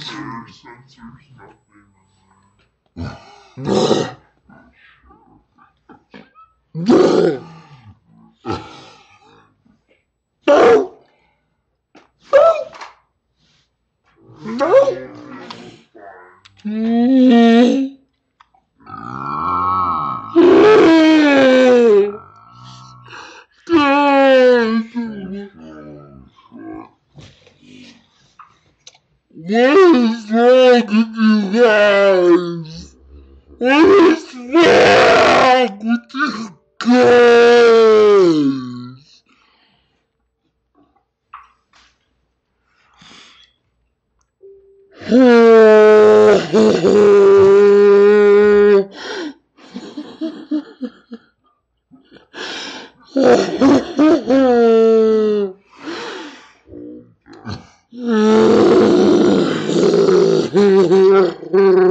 there's nothing in What is wrong with you guys? What is wrong with you guys? Mm-hmm.